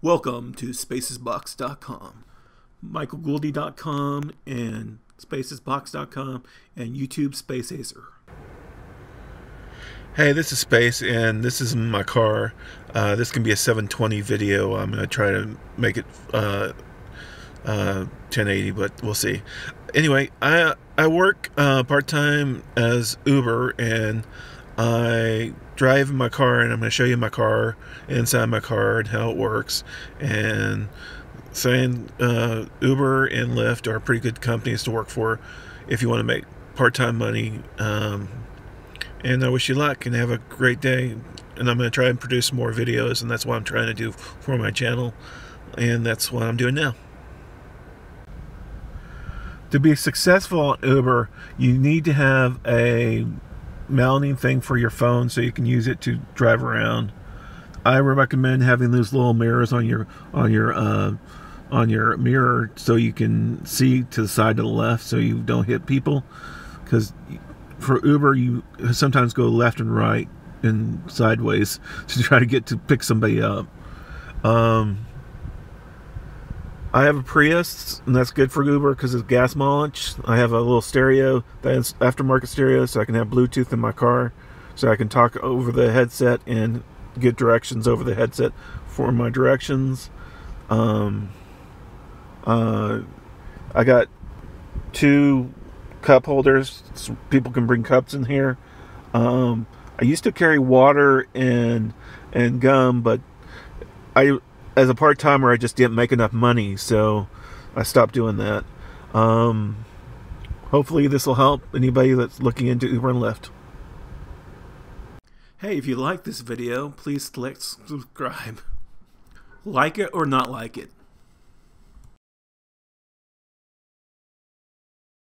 Welcome to spacesbox.com, michaelgulde.com, and spacesbox.com, and YouTube Space Acer. Hey, this is Space, and this is my car. Uh, this can be a 720 video. I'm going to try to make it uh, uh, 1080, but we'll see. Anyway, I I work uh, part time as Uber, and I drive my car, and I'm going to show you my car, inside my car, and how it works. And saying uh, Uber and Lyft are pretty good companies to work for if you want to make part time money. Um, and I wish you luck and have a great day. And I'm going to try and produce more videos, and that's what I'm trying to do for my channel. And that's what I'm doing now. To be successful on Uber, you need to have a mounting thing for your phone so you can use it to drive around. I recommend having those little mirrors on your on your uh, on your mirror so you can see to the side to the left so you don't hit people because for Uber you sometimes go left and right and sideways to try to get to pick somebody up. Um, I have a Prius, and that's good for Uber because it's gas mileage. I have a little stereo that's aftermarket stereo, so I can have Bluetooth in my car, so I can talk over the headset and get directions over the headset for my directions. Um, uh, I got two cup holders, so people can bring cups in here. Um, I used to carry water and and gum, but I as a part timer, I just didn't make enough money, so I stopped doing that. Um, hopefully, this will help anybody that's looking into Uber and Lyft. Hey, if you like this video, please click subscribe. Like it or not like it,